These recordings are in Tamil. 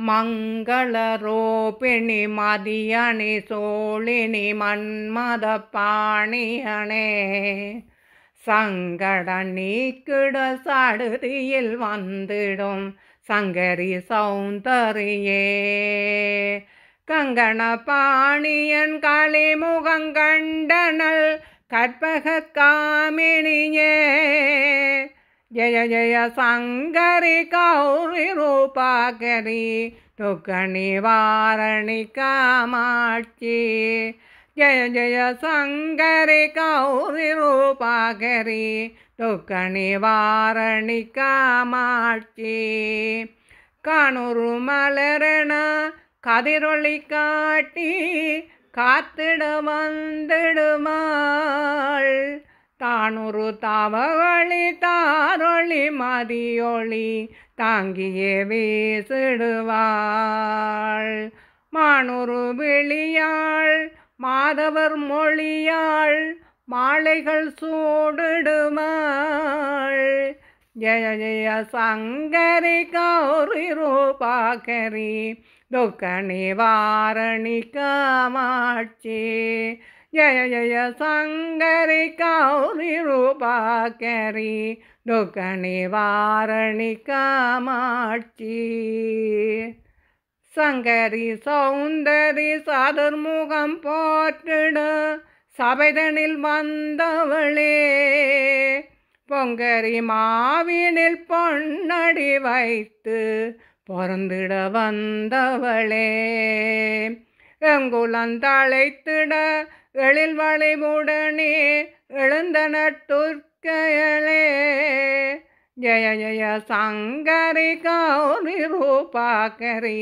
மங்களரோபிணி மதியணி சோழினி மன்மத பாணியனே சங்கட நீக்கிட சடுதியில் வந்திடும் சங்கரி சௌந்தரியே. கங்கண பாணியன் களிமுகங்கண்டனல் கற்பக காமினியே. ஜய ஜய சங்கரி கௌரி ரூபாகரி துக்க நிவாரணி காமாட்சி ஜய ஜய சங்கரி கௌரி ரூபாகரி துக்க நிவாரணி காமாட்சி காணூரு மலரண கதிரொளி காட்டி காத்திட வந்திடுமாள் தானொரு தவழி தாரொளி மதியொளி தாங்கியே வீசிடுவாள். மானுரு விழியாள் மாதவர் மொழியாள் மாலைகள் சூடிடுமாள் ஜய ஜய சங்கரி கௌரி ரூபாகரி துக்க நிவாரணி காமாட்சி ஜய ஜய சங்கரி கௌரி ரூபாகரி துக்க நிவாரணி காமாட்சி சங்கரி சௌந்தரி சதுர்முகம் போற்றிட சபைதனில் வந்தவளே. பொங்கரி மாவினில் பொன்னடி வைத்து பொறந்திட வந்தவளே. எங்குலந்தழைத்திட எழில் வளைவுடனே எழுந்த நட்டுற்கையலே ஜய ஜய சங்கரி கௌரி ரூபாகரி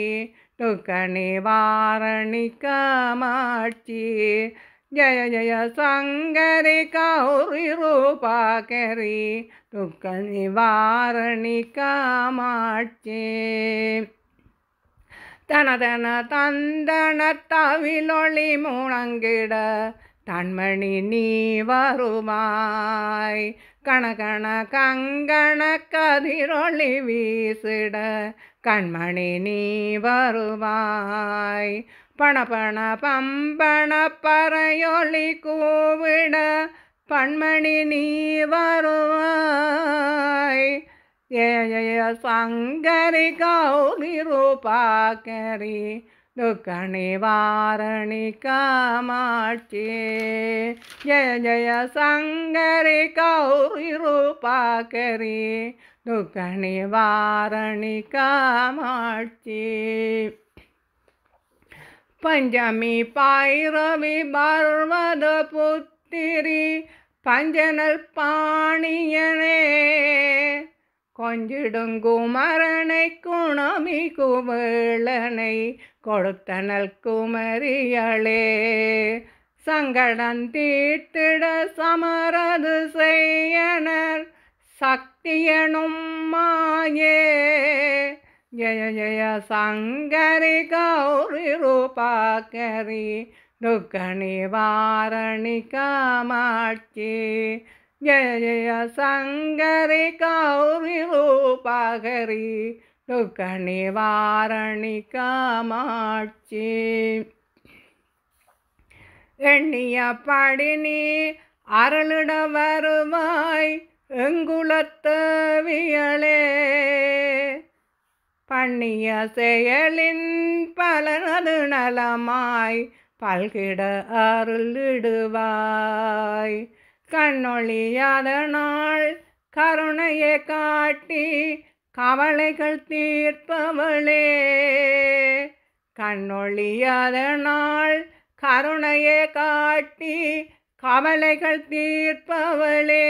துக்க நிவாரணி காமாட்சி ஜய ஜய சங்கரி கௌரி ரூபாகரி துக்க நிவாரணி காமாட்சி தனதன தந்தன தவிலொளி முழங்கிட தன்மணி நீ வருமாய் கணகண கங்கண கதிரொளி வீசிட கண்மணி நீ வருவாய். பணபண பம்பண பறையொளி கூவிட பண்மணி நீ வருவாய். ஜய ஜய சங்கரி கௌரி ரூபாகரி துக்க நிவாரணி காமாட்சி ஜய ஜய சங்கரி கௌரி ரூபாகரி துக்க நிவாரணி காமாட்சி பஞ்சமி பைரவி கொஞ்சிடுங்குமரனை குணமி குவேளனை கொடுத்தனல் குமரியளே. சங்கடம் தீர்த்திட சமரது செய்யனர் சக்தியனும் மாயே. ஜய ஜய சங்கரி கௌரி ரூபாகரி துக்க நிவாரணி காமாட்சி. ஜய ஜய சங்கரி கௌரி ரூபாகரி துக்க நிவாரணி காமாட்சி எண்ணிய படினி அருளிட வருவாய் எங்குலத்தவியலே பண்ணிய செயலின் பலனது நலமாய் பல்கிட அருளிடுவாய் கண்ணொழியாத நாள் கருணையை காட்டி கவலைகள் தீர்ப்பவளே. கண்ணொழியாத நாள் கருணையை காட்டி கவலைகள் தீர்ப்பவளே.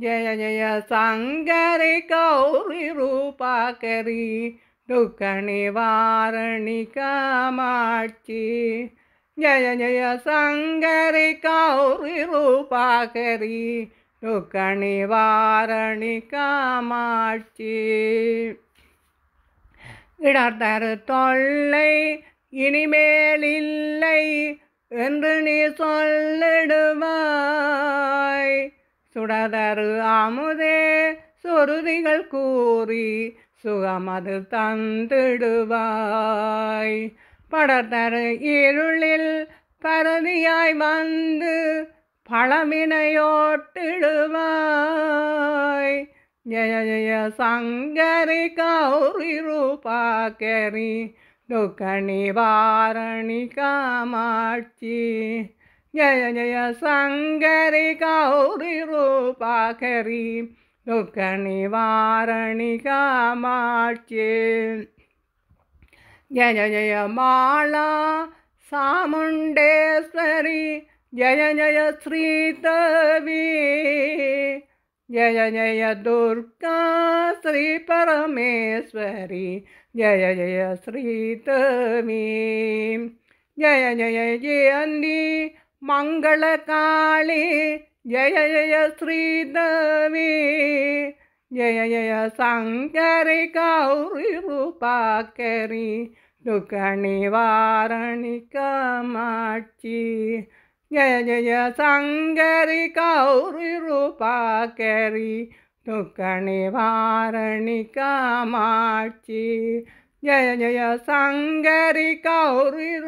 ஜய ஜய சங்கரி கௌரி ரூபாகரி துக்க நிவாரணி காமாட்சி. ஜய ஜய சங்கரி கௌரி ரூபாகரி துக்க நிவாரணி காமாட்சி. இடர்தரு தொல்லை இனிமேல் இல்லை என்று நீ சொல்லிடுவாய். சுடதரு அமுதே சுருதிகள் கூறி சுகமது தந்திடுவாய். படர்தரு இருளில் பரதியாய் வந்து பழமினையோட்டிடுவாய். ஜய ஜய சங்கரி கௌரி ரூபாக்கரி துக்க நிவாரணி காமாட்சி. ஜய ஜய சங்கரி கௌரி ரூபாக்கரி துக்க நிவாரணி காமாட்சி. ஜய ஜய மாலா சாமுண்டேஸ்வரி ஜய ஜய ஸ்ரீதவி ஜய ஜய துர்கா ஸ்ரீ பரமேஸ்வரி ஜய ஜய ஸ்ரீதவி ஜய ஜய ஜெயந்தி மங்களகாளி ஜய ஜய ஸ்ரீதவி ஜய ஜய சங்கரி கௌரி ரூபாக்கரி तुारणी जय जय सङ्गरि सङ्ग्यारि कौर कैरी। जय वारीकमा ज जया सङ्ग्यारि कौरी